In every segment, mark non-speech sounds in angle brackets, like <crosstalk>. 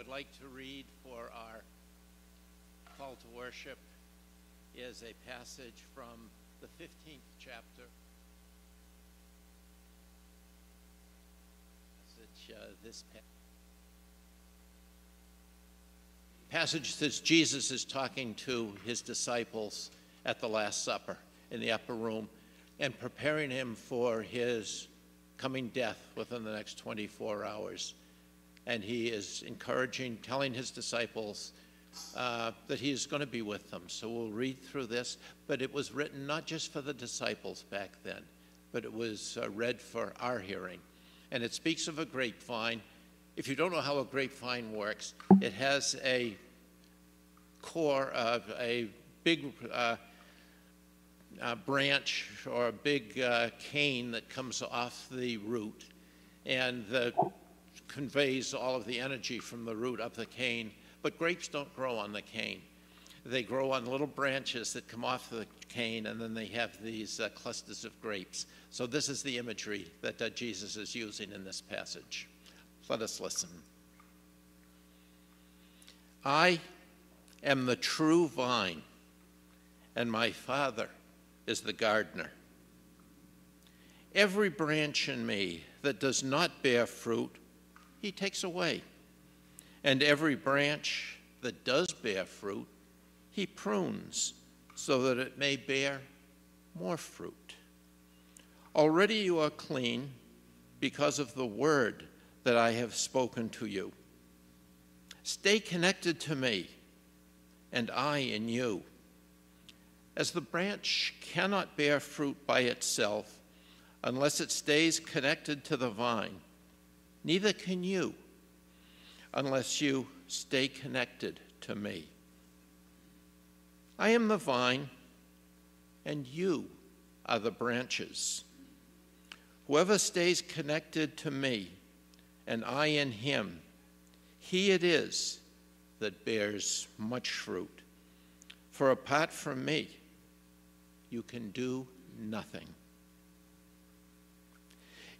Would like to read for our call to worship is a passage from the 15th chapter. Passage, uh, this pa- passage says Jesus is talking to his disciples at the Last Supper in the upper room and preparing him for his coming death within the next 24 hours. And he is encouraging, telling his disciples uh, that he is going to be with them. So we'll read through this. But it was written not just for the disciples back then, but it was uh, read for our hearing. And it speaks of a grapevine. If you don't know how a grapevine works, it has a core of a big uh, uh, branch or a big uh, cane that comes off the root and the, conveys all of the energy from the root up the cane. But grapes don't grow on the cane. They grow on little branches that come off the cane, and then they have these uh, clusters of grapes. So, this is the imagery that uh, Jesus is using in this passage. Let us listen. I am the true vine, and my Father is the gardener. Every branch in me that does not bear fruit, he takes away. And every branch that does bear fruit, he prunes so that it may bear more fruit. Already you are clean because of the word that I have spoken to you. Stay connected to me, and I in you. As the branch cannot bear fruit by itself unless it stays connected to the vine, neither can you unless you stay connected to me. I am the vine, and you are the branches. Whoever stays connected to me, and I in him, he it is that bears much fruit. For apart from me, you can do nothing.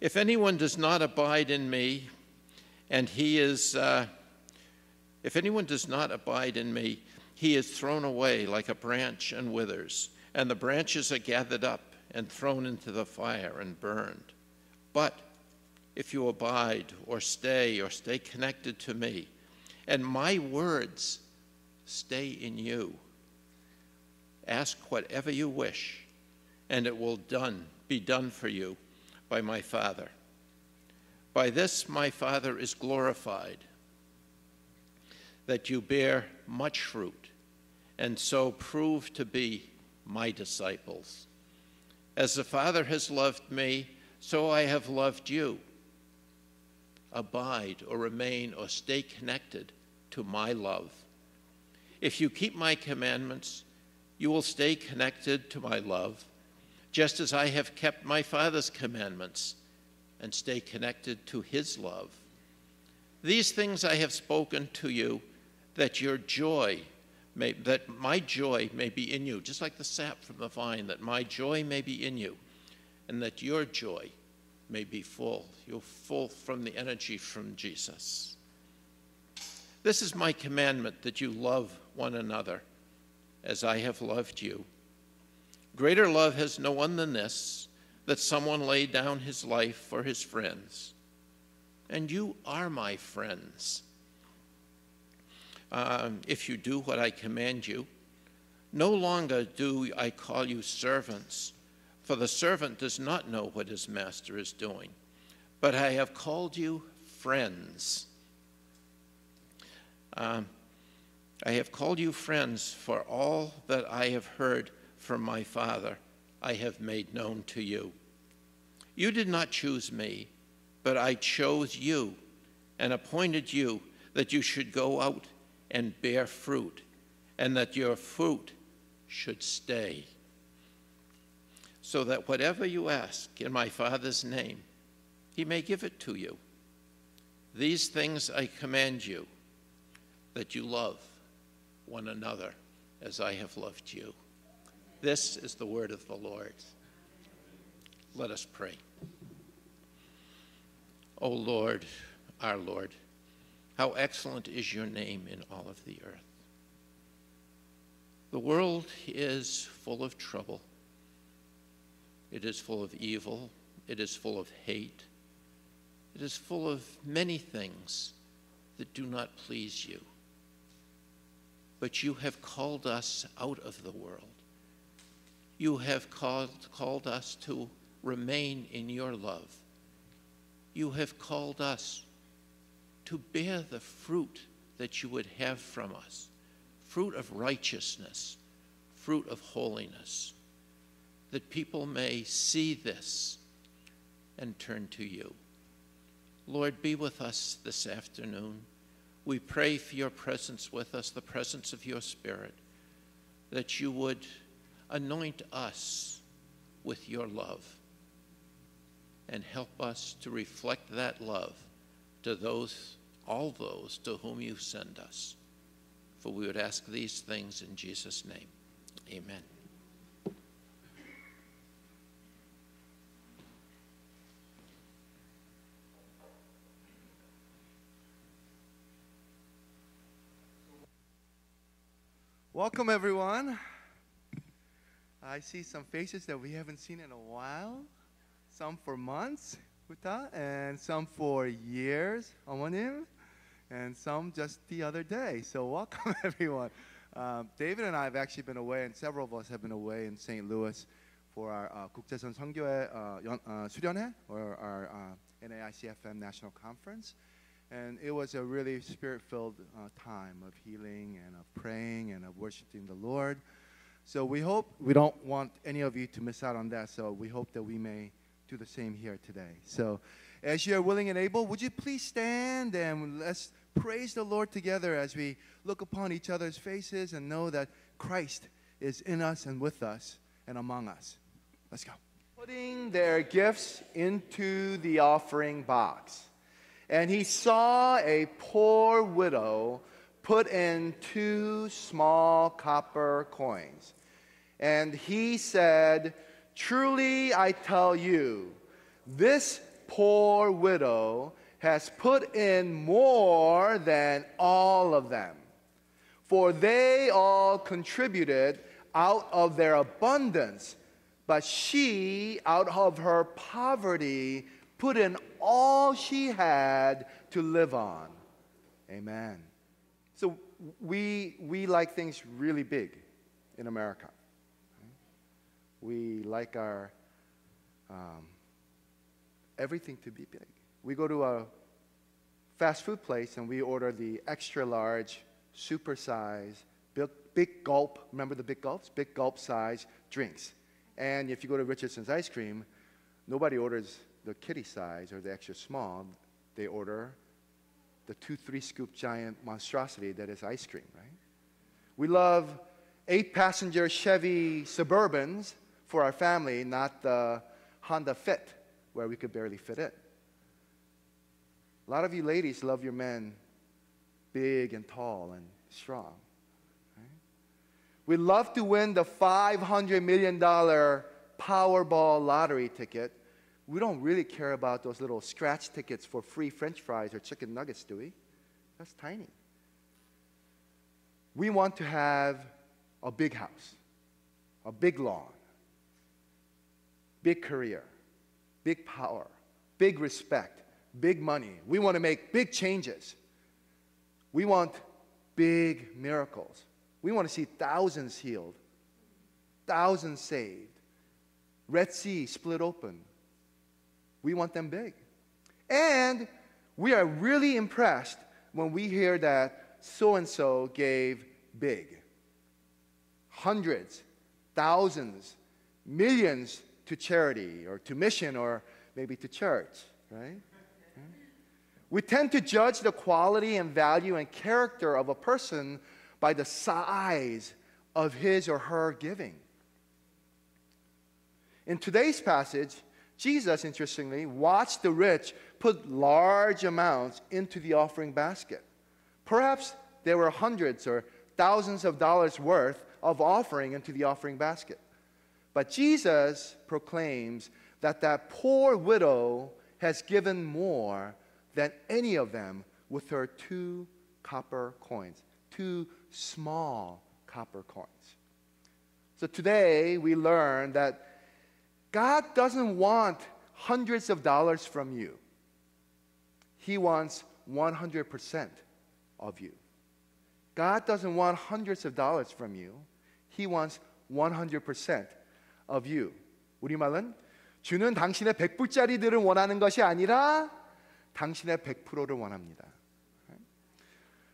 If anyone does not abide in me, and he is, uh, if anyone does not abide in me, he is thrown away like a branch and withers, and the branches are gathered up and thrown into the fire and burned. But if you abide or stay or stay connected to me, and my words stay in you, Ask whatever you wish, and it will done, be done for you by my Father. By this my Father is glorified, that you bear much fruit, and so prove to be my disciples. As the Father has loved me, so I have loved you. Abide or remain or stay connected to my love. If you keep my commandments, you will stay connected to my love, just as I have kept my Father's commandments and stay connected to his love. These things I have spoken to you, that your joy may, that my joy may be in you, just like the sap from the vine, that my joy may be in you, and that your joy may be full. You're full from the energy from Jesus. This is my commandment that you love one another as I have loved you. Greater love has no one than this, that someone lay down his life for his friends. And you are my friends. Um, if you do what I command you, no longer do I call you servants, for the servant does not know what his master is doing, but I have called you friends. Um, I have called you friends, for all that I have heard from my Father I have made known to you. You did not choose me, but I chose you and appointed you that you should go out and bear fruit, and that your fruit should stay, so that whatever you ask in my Father's name, he may give it to you. These things I command you, that you love one another as I have loved you. This is the word of the Lord. Let us pray. O Lord, our Lord, How excellent is your name in all of the earth. The world is full of trouble. It is full of evil. It is full of hate. It is full of many things that do not please you. But you have called us out of the world. You have called, called us to remain in your love. You have called us to bear the fruit that you would have from us fruit of righteousness, fruit of holiness, that people may see this and turn to you. Lord, be with us this afternoon. We pray for your presence with us, the presence of your Spirit, that you would anoint us with your love and help us to reflect that love to those, all those to whom you send us. For we would ask these things in Jesus' name. Amen. Welcome, everyone. I see some faces that we haven't seen in a while, some for months, and some for years, 어머님, and some just the other day. So <laughs> welcome, everyone. Um, David and I have actually been away, and several of us have been away in St. Louis for our uh, 국제선 선교회 uh, 연, uh, 수련회, or our uh, NAICFM National Conference. And it was a really spirit-filled uh, time of healing and of praying and of worshiping the Lord. So we hope we don't want any of you to miss out on that. So we hope that we may do the same here today. So as you're willing and able, would you please stand and let's praise the Lord together as we look upon each other's faces and know that Christ is in us and with us and among us. Let's go. Putting their gifts into the offering box. And he saw a poor widow put in two small copper coins. And he said, Truly I tell you, this poor widow has put in more than all of them. For they all contributed out of their abundance, but she, out of her poverty, put in all she had to live on. Amen. So we, we like things really big in America. We like our um, everything to be big. We go to a fast food place and we order the extra large, super size, big, big gulp. Remember the big gulps? Big gulp size drinks. And if you go to Richardson's ice cream, nobody orders the kitty size or the extra small, they order the two, three scoop giant monstrosity that is ice cream, right? We love eight passenger Chevy Suburbans for our family, not the Honda Fit where we could barely fit it. A lot of you ladies love your men big and tall and strong. We love to win the $500 million Powerball lottery ticket we don't really care about those little scratch tickets for free french fries or chicken nuggets, do we? That's tiny. We want to have a big house, a big lawn, big career, big power, big respect, big money. We want to make big changes. We want big miracles. We want to see thousands healed, thousands saved, Red Sea split open, we want them big. And we are really impressed when we hear that so and so gave big. Hundreds, thousands, millions to charity or to mission or maybe to church, right? We tend to judge the quality and value and character of a person by the size of his or her giving. In today's passage, Jesus, interestingly, watched the rich put large amounts into the offering basket. Perhaps there were hundreds or thousands of dollars worth of offering into the offering basket. But Jesus proclaims that that poor widow has given more than any of them with her two copper coins, two small copper coins. So today we learn that God doesn't want hundreds of dollars from you. He wants 100% of you. God doesn't want hundreds of dollars from you. He wants 100% of you. 우리말은 주는 당신의 100불짜리들을 원하는 것이 아니라 당신의 100%를 원합니다.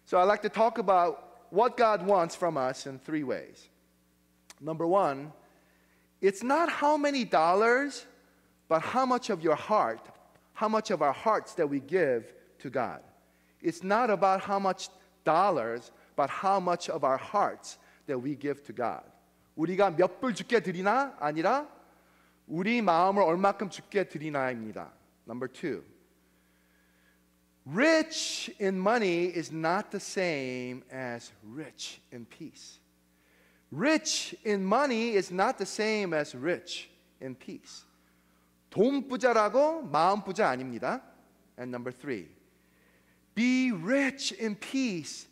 So I'd like to talk about what God wants from us in three ways. Number one, it's not how many dollars, but how much of your heart, how much of our hearts that we give to God. It's not about how much dollars, but how much of our hearts that we give to God. 우리가 몇 불 주께 드리나 아니라 우리 마음을 얼마큼 주께 드리나입니다. Number two. Rich in money is not the same as rich in peace. Rich in money is not the same as rich in peace. 돈 부자라고 마음 부자 아닙니다. And number three, be rich in peace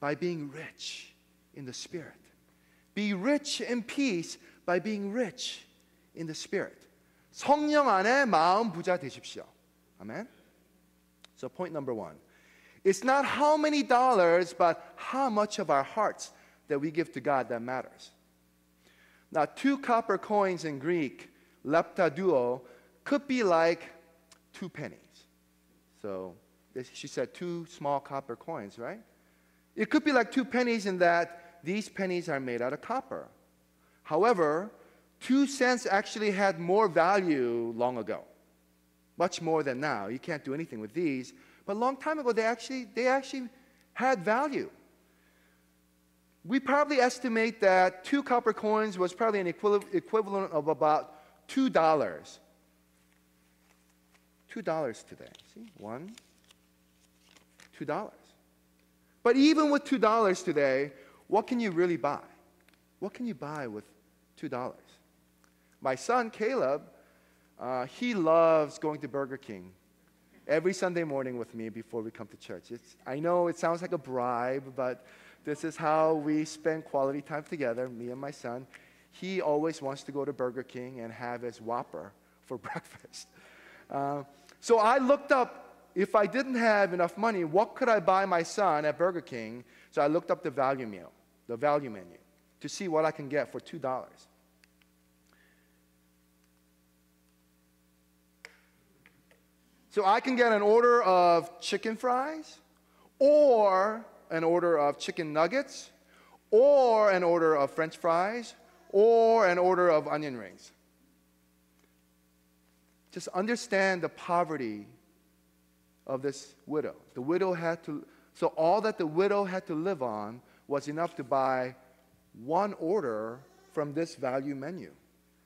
by being rich in the Spirit. Be rich in peace by being rich in the Spirit. 성령 안에 마음 부자 되십시오. Amen. So point number one, it's not how many dollars, but how much of our hearts that we give to God that matters. Now, two copper coins in Greek, lepta duo, could be like two pennies. So she said two small copper coins, right? It could be like two pennies in that these pennies are made out of copper. However, two cents actually had more value long ago, much more than now. You can't do anything with these, but a long time ago they actually they actually had value we probably estimate that two copper coins was probably an equivalent of about $2. $2 today. See? One, $2. But even with $2 today, what can you really buy? What can you buy with $2? My son, Caleb, uh, he loves going to Burger King every Sunday morning with me before we come to church. It's, I know it sounds like a bribe, but this is how we spend quality time together, me and my son. He always wants to go to Burger King and have his Whopper for <laughs> breakfast. Uh, so I looked up if I didn't have enough money, what could I buy my son at Burger King? So I looked up the value meal, the value menu, to see what I can get for $2. So I can get an order of chicken fries or an order of chicken nuggets, or an order of french fries, or an order of onion rings. Just understand the poverty of this widow. The widow had to, so all that the widow had to live on was enough to buy one order from this value menu.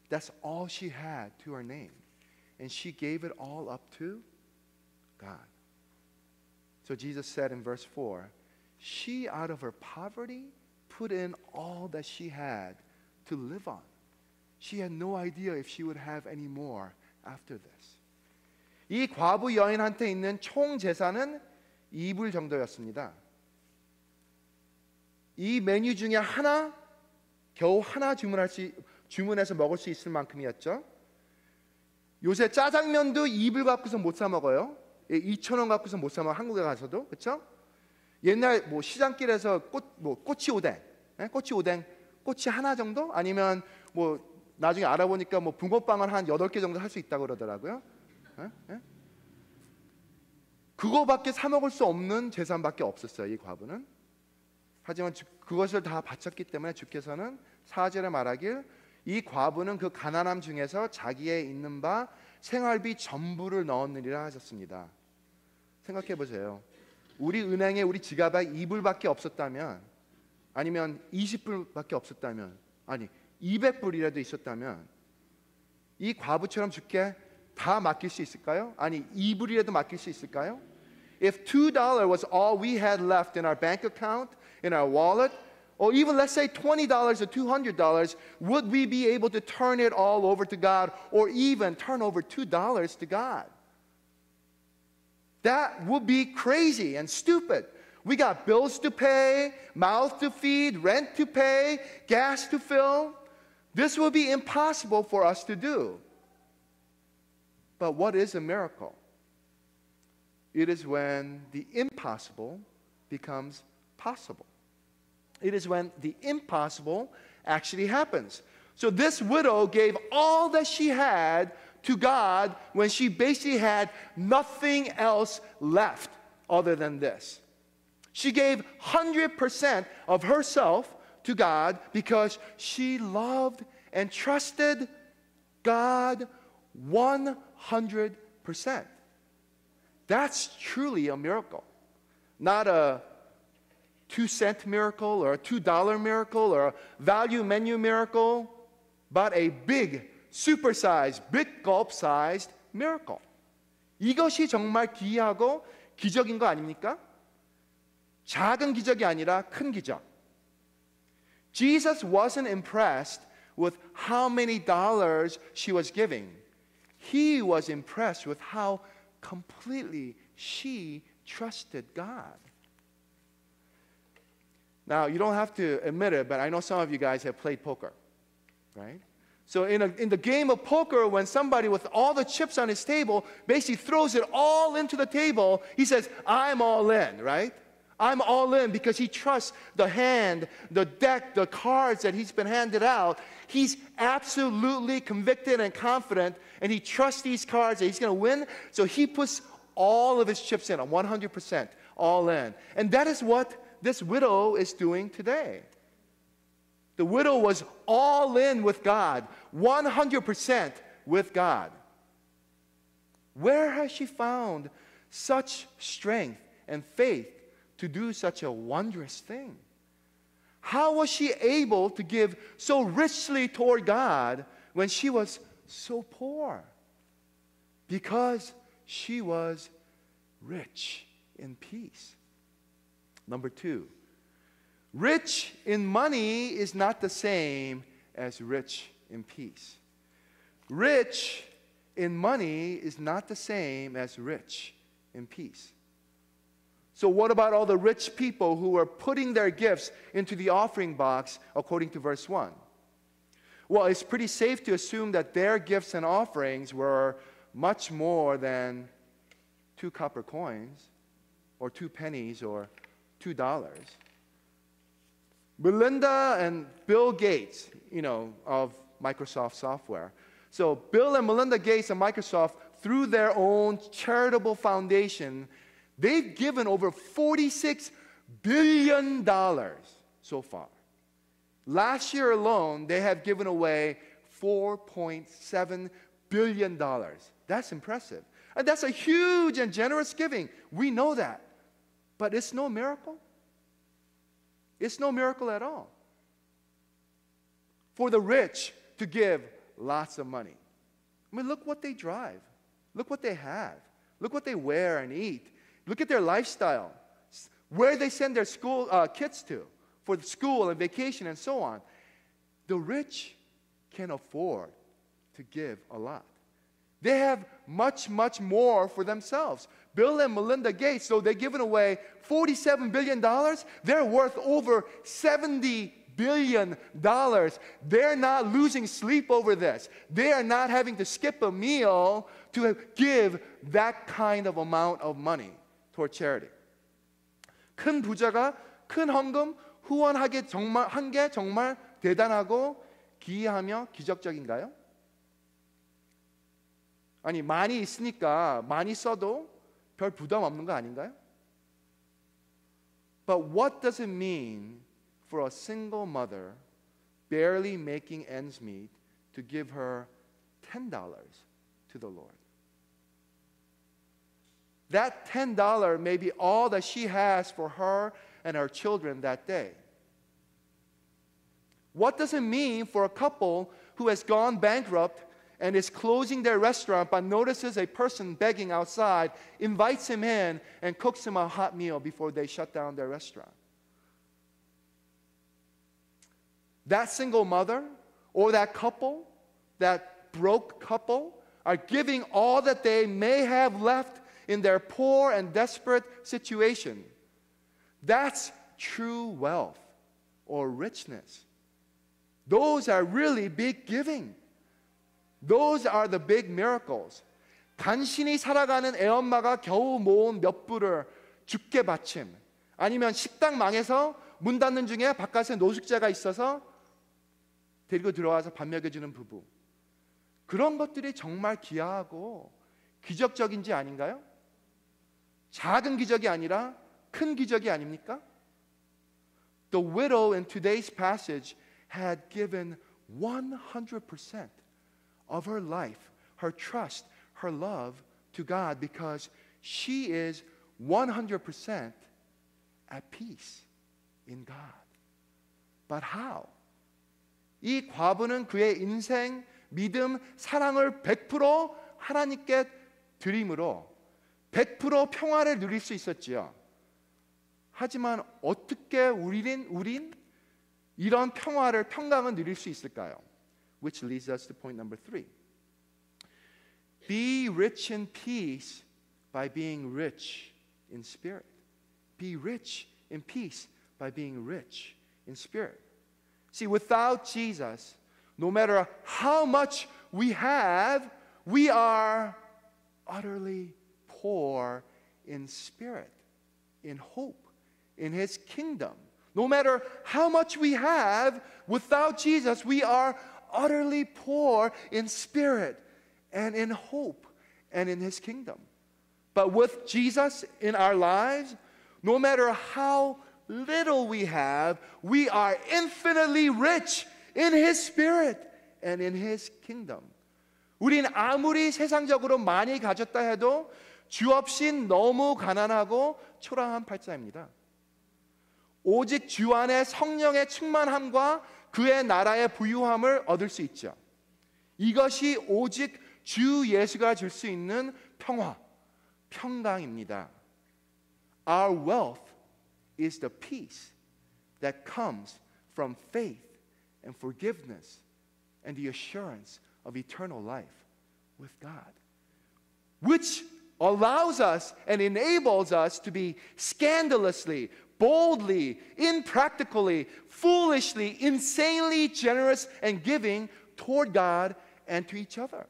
That's all she had to her name. And she gave it all up to God. So Jesus said in verse 4 she, out of her poverty, put in all that she had to live on. She had no idea if she would have any more after this. 이 과부 여인한테 있는 총 재산은 2불 정도였습니다. 이 메뉴 중에 하나 겨우 하나 주문할 수 주문해서 먹을 수 있을 만큼이었죠. 요새 짜장면도 2불 갖고서 못 사 먹어요. 2천 원 갖고서 못 사 먹어 한국에 가서도 그렇죠? 옛날 뭐 시장길에서 꽃, 뭐 꼬치 오뎅, 예? 꼬치 오뎅, 꼬치 하나 정도? 아니면 뭐 나중에 알아보니까 뭐 붕어빵을 한 여덟 개 정도 할 수 있다고 그러더라고요. 예? 예? 그거밖에 사 먹을 수 없는 재산밖에 없었어요. 이 과부는. 하지만 주, 그것을 다 바쳤기 때문에 주께서는 사절에 말하길 이 과부는 그 가난함 중에서 자기의 있는 바 생활비 전부를 넣었느니라 하셨습니다. 생각해 보세요. 우리 은행에 우리 지갑에 2불밖에 없었다면 아니면 20불밖에 없었다면 아니 200불이라도 있었다면 이 과부처럼 죽게 다 맡길 수 있을까요? 아니 2불이라도 맡길 수 있을까요? If $2 was all we had left in our bank account, in our wallet, or even let's say $20 or $200, would we be able to turn it all over to God or even turn over $2 to God? That would be crazy and stupid. We got bills to pay, mouth to feed, rent to pay, gas to fill. This would be impossible for us to do. But what is a miracle? It is when the impossible becomes possible. It is when the impossible actually happens. So this widow gave all that she had to God when she basically had nothing else left other than this. She gave 100% of herself to God because she loved and trusted God 100%. That's truly a miracle. Not a two cent miracle or a two dollar miracle or a value menu miracle, but a big, supersized, big gulp sized miracle. 이것이 정말 귀하고 기적인 거 아닙니까? 작은 기적이 아니라 큰 기적. Jesus wasn't impressed with how many dollars she was giving. He was impressed with how completely she trusted God. Now, you don't have to admit it, but I know some of you guys have played poker, right? So, in, a, in the game of poker, when somebody with all the chips on his table basically throws it all into the table, he says, I'm all in, right? I'm all in because he trusts the hand, the deck, the cards that he's been handed out. He's absolutely convicted and confident, and he trusts these cards that he's going to win. So he puts all of his chips in, 100%, all in. And that is what this widow is doing today. The widow was all in with God, 100% with God. Where has she found such strength and faith to do such a wondrous thing? How was she able to give so richly toward God when she was so poor? Because she was rich in peace. Number two, rich in money is not the same as rich in peace. Rich in money is not the same as rich in peace. So, what about all the rich people who were putting their gifts into the offering box according to verse 1? Well, it's pretty safe to assume that their gifts and offerings were much more than two copper coins, or two pennies, or two dollars. Melinda and Bill Gates, you know, of Microsoft software. So, Bill and Melinda Gates of Microsoft, through their own charitable foundation, They've given over $46 billion so far. Last year alone, they have given away $4.7 billion. That's impressive. And that's a huge and generous giving. We know that. But it's no miracle. It's no miracle at all. For the rich to give lots of money. I mean, look what they drive. Look what they have. Look what they wear and eat. Look at their lifestyle, where they send their school uh, kids to for school and vacation and so on. The rich can afford to give a lot. They have much, much more for themselves. Bill and Melinda Gates, though they're giving away $47 billion, they're worth over $70 billion. They're not losing sleep over this. They are not having to skip a meal to give that kind of amount of money toward charity. 큰 부자가 큰 헌금 후원하게 정말 한 게 정말 대단하고 기이하며 기적적인가요? 아니 많이 있으니까 많이 써도 별 부담 없는 거 아닌가요? But what does it mean for a single mother barely making ends meet to give her $10 to the Lord? That $10 may be all that she has for her and her children that day. What does it mean for a couple who has gone bankrupt and is closing their restaurant but notices a person begging outside, invites him in, and cooks him a hot meal before they shut down their restaurant? That single mother or that couple, that broke couple, are giving all that they may have left in their poor and desperate situation. That's true wealth or richness. Those are really big giving. Those are the big miracles. 간신히 살아가는 애엄마가 겨우 모은 몇 불을 죽게 바침. 아니면 식당 망해서 문 닫는 중에 바깥에 노숙자가 있어서 데리고 들어와서 밥 먹여주는 부부. 그런 것들이 정말 귀하고 기적적인지 아닌가요? 작은 기적이 아니라 큰 기적이 아닙니까? The widow in today's passage had given 100% of her life, her trust, her love to God because she is 100% at peace in God. But how? 이 과부는 그의 인생, 믿음, 사랑을 100% 하나님께 드림으로 100% 평화를 누릴 수 있었지요. 하지만 어떻게 우리는 우린 이런 평화를 평강을 누릴 수 있을까요? Which leads us to point number three. Be rich in peace by being rich in spirit. Be rich in peace by being rich in spirit. See, without Jesus, no matter how much we have, we are utterly poor in spirit, in hope, in His kingdom. No matter how much we have, without Jesus, we are utterly poor in spirit and in hope and in His kingdom. But with Jesus in our lives, no matter how little we have, we are infinitely rich in His Spirit and in His kingdom. 우린 아무리 세상적으로 많이 가졌다 해도 주 없인 너무 가난하고 초라한 팔자입니다. 오직 주 안에 성령의 충만함과 그의 나라의 부유함을 얻을 수 있죠. 이것이 오직 주 예수가 줄 수 있는 평화, 평강입니다. Our wealth is the peace that comes from faith and forgiveness and the assurance of eternal life with God, which allows us and enables us to be scandalously, boldly, impractically, foolishly, insanely generous and giving toward God and to each other.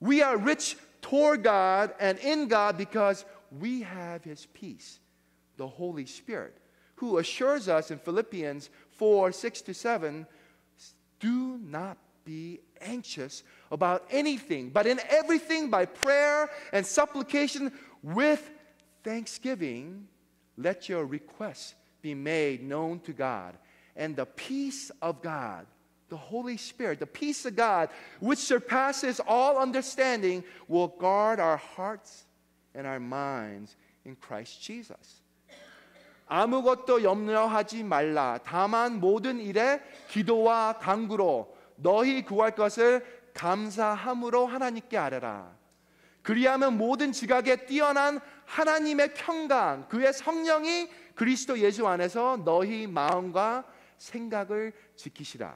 We are rich toward God and in God because we have His peace, the Holy Spirit, who assures us in Philippians 4 6 to 7 do not be anxious about anything, but in everything by prayer and supplication with thanksgiving, let your requests be made known to God. And the peace of God, the Holy Spirit, the peace of God, which surpasses all understanding, will guard our hearts and our minds in Christ Jesus. 아무것도 염려하지 말라. 다만 모든 일에 기도와 간구로 너희 구할 것을 감사함으로 하나님께 아뢰라. 그리하면 모든 지각에 뛰어난 하나님의 평강, 그의 성령이 그리스도 예수 안에서 너희 마음과 생각을 지키시라.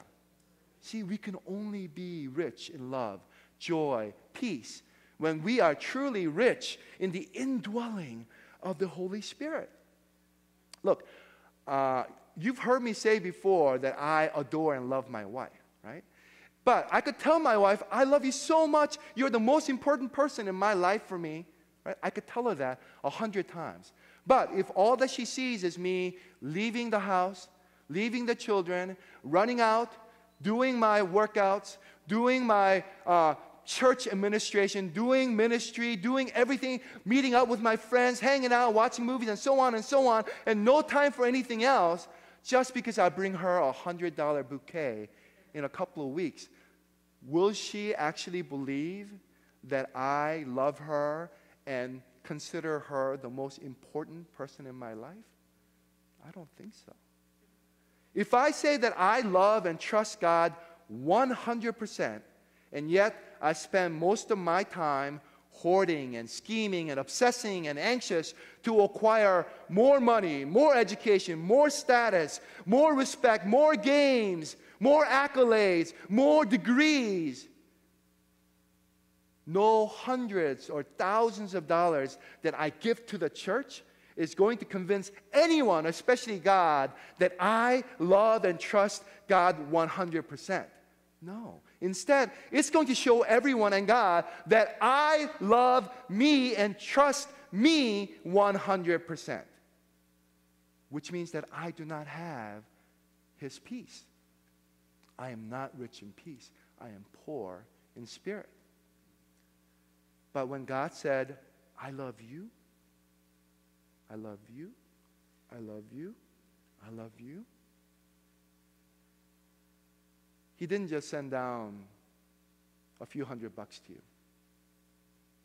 See, we can only be rich in love, joy, peace when we are truly rich in the indwelling of the Holy Spirit. Look, uh, you've heard me say before that I adore and love my wife, right? But I could tell my wife, I love you so much. You're the most important person in my life for me. Right? I could tell her that a hundred times. But if all that she sees is me leaving the house, leaving the children, running out, doing my workouts, doing my uh, church administration, doing ministry, doing everything, meeting up with my friends, hanging out, watching movies, and so on and so on, and no time for anything else, just because I bring her a $100 bouquet in a couple of weeks, will she actually believe that I love her and consider her the most important person in my life? I don't think so. If I say that I love and trust God 100%, and yet I spend most of my time hoarding and scheming and obsessing and anxious to acquire more money, more education, more status, more respect, more games, more accolades, more degrees. no hundreds or thousands of dollars that I give to the church is going to convince anyone, especially God, that I love and trust God 100%. No. Instead, it's going to show everyone and God that I love me and trust me 100%. Which means that I do not have his peace. I am not rich in peace. I am poor in spirit. But when God said, I love you, I love you, I love you, I love you, He didn't just send down a few hundred bucks to you.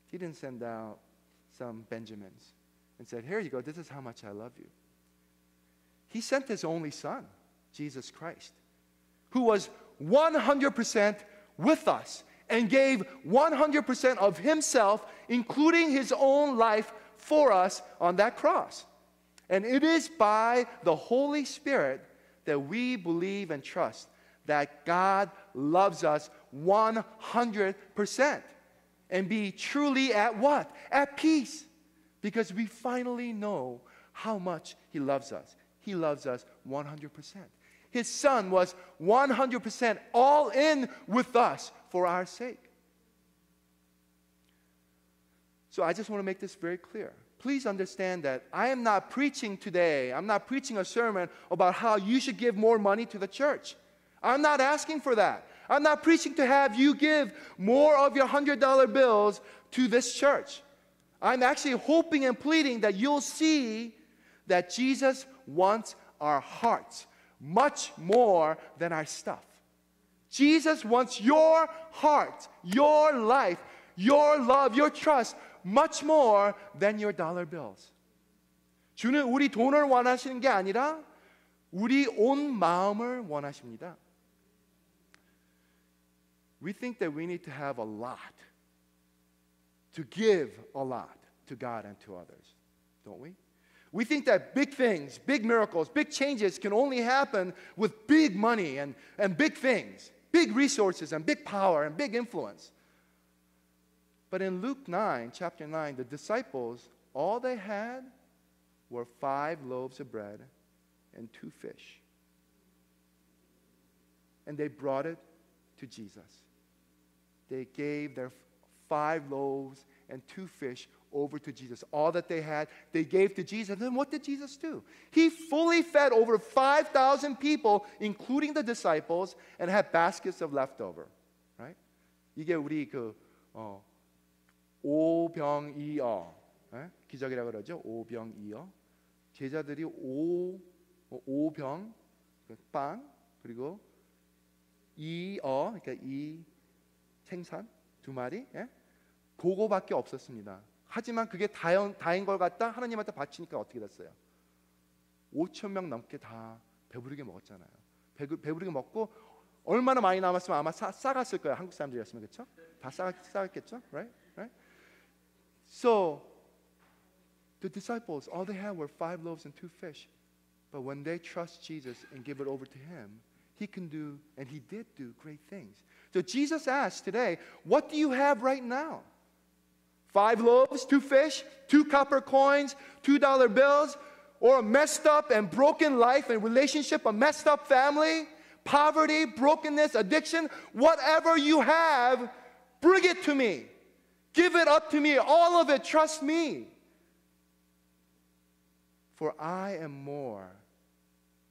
He didn't send out some Benjamins and said, Here you go, this is how much I love you. He sent His only Son, Jesus Christ, who was 100% with us and gave 100% of himself, including his own life, for us on that cross. And it is by the Holy Spirit that we believe and trust that God loves us 100% and be truly at what? At peace. Because we finally know how much He loves us. He loves us 100%. His Son was 100% all in with us for our sake. So I just want to make this very clear. Please understand that I am not preaching today, I'm not preaching a sermon about how you should give more money to the church. I'm not asking for that. I'm not preaching to have you give more of your $100 bills to this church. I'm actually hoping and pleading that you'll see that Jesus wants our hearts much more than our stuff. Jesus wants your heart, your life, your love, your trust much more than your dollar bills. 주는 우리 돈을 원하시는 게 아니라 우리 온 마음을 원하십니다. We think that we need to have a lot to give a lot to God and to others, don't we? We think that big things, big miracles, big changes can only happen with big money and, and big things, big resources and big power and big influence. But in Luke 9, chapter 9, the disciples, all they had were five loaves of bread and two fish. And they brought it to Jesus They gave their five loaves and two fish over to Jesus. All that they had, they gave to Jesus. And then what did Jesus do? He fully fed over 5,000 people, including the disciples, and had baskets of leftover. Right? 이게 우리 그 어, 오병이어 예? 기적이라 그러죠. 오병이어. 제자들이 오 오병 그 빵 그리고 이어 그러니까 이 생선 두 마리 예? 그거밖에 없었습니다. 하지만 그게 다인, 다인 걸 갖다 하나님한테 바치니까 어떻게 됐어요? 5천 명 넘게 다 배부르게 먹었잖아요. 배, 배부 르게 먹고 얼마나 많이 남았으면 아마 싸, 싸갔을 거예요. 한국 사람들이었으면 그렇죠? 다 싸, 싸갔겠죠? Right? Right? So the disciples, all they had were five loaves and two fish. But when they trust Jesus and give it over to Him, He can do, and He did do great things. So Jesus asked today, What do you have right now? Five loaves, two fish, two copper coins, two dollar bills, or a messed up and broken life and relationship, a messed up family, poverty, brokenness, addiction, whatever you have, bring it to me. Give it up to me, all of it, trust me. For I am more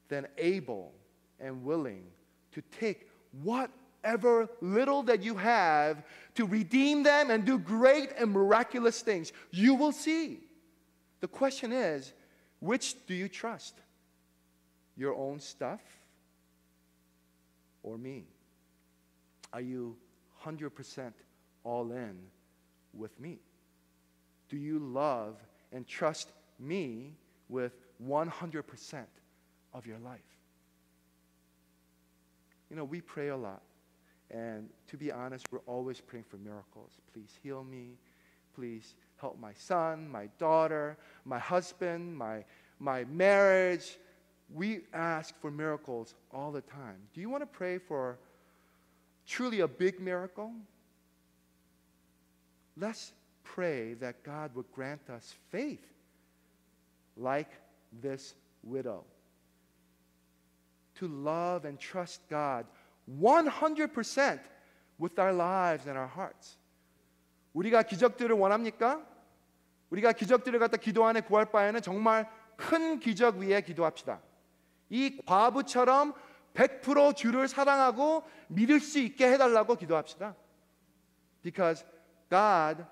than able and willing to take whatever little that you have to redeem them and do great and miraculous things. You will see. The question is which do you trust? Your own stuff or me? Are you 100% all in with me? Do you love and trust me with 100% of your life? You know, we pray a lot. And to be honest, we're always praying for miracles. Please heal me. Please help my son, my daughter, my husband, my, my marriage. We ask for miracles all the time. Do you want to pray for truly a big miracle? let's pray that God would grant us faith like this widow To love and trust God 100% with our lives and our hearts. 우리가 기적들을 원합니까? 우리가 기적들을 갖다 기도 안에 구할 바에는 정말 큰 기적 위에 기도합시다. 이 과부처럼 100% 주를 사랑하고 믿을 수 있게 해달라고 기도합시다. Because God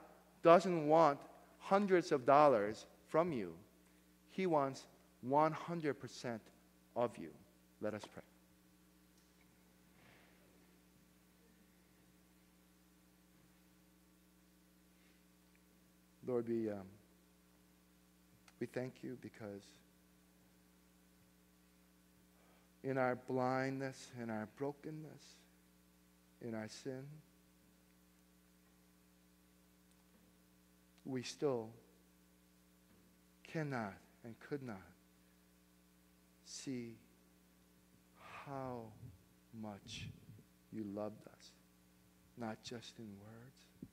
doesn't want hundreds of dollars from you. He wants 100% of you. Let us pray. Lord, we, um, we thank you because in our blindness, in our brokenness, in our sin, we still cannot and could not see how much you loved us, not just in words,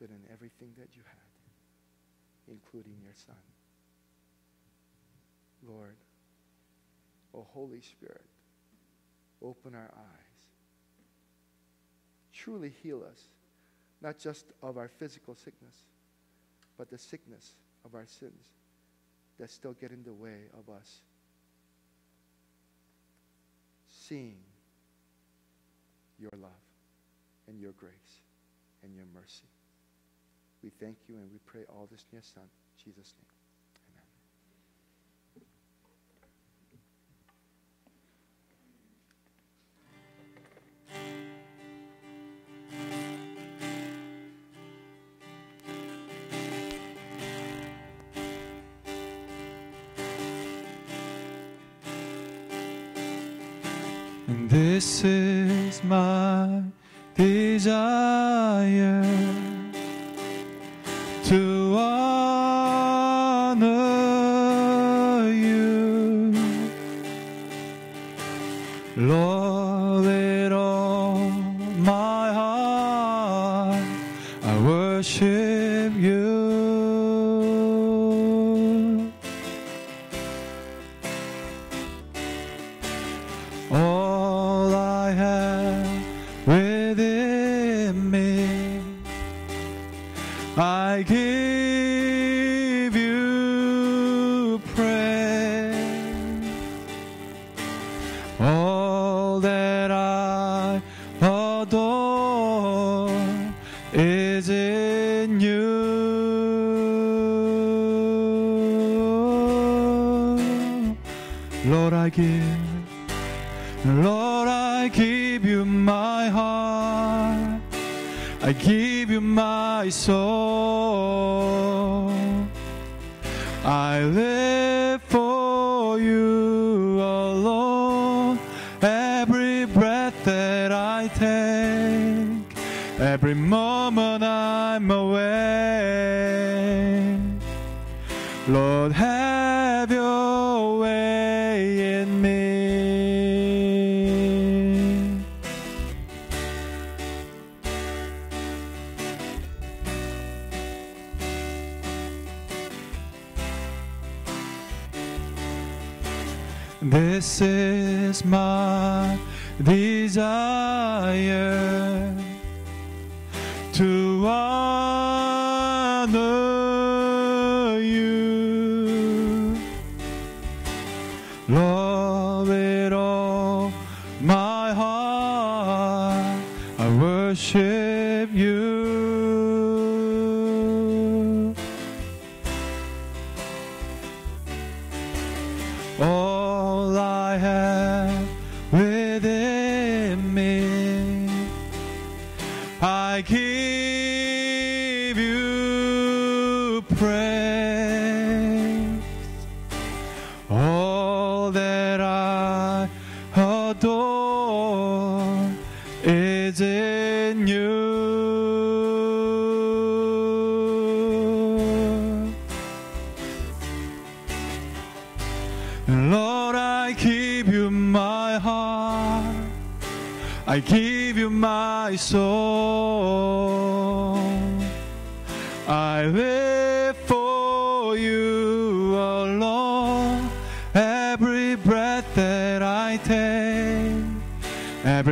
but in everything that you had, including your Son. Lord, O Holy Spirit, open our eyes. Truly heal us, not just of our physical sickness, but the sickness of our sins that still get in the way of us seeing your love and your grace and your mercy. We thank you and we pray all this in your Son, Jesus' name. This is my desire I give desire to honor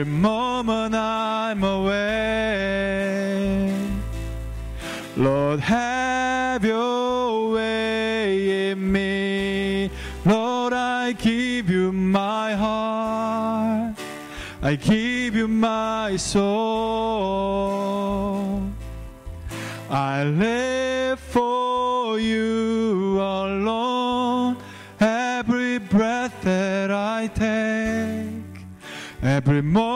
every moment I'm away. Lord, have your way in me. Lord, I give you my heart. I give you my soul. I live for you alone. Every breath that I take, every moment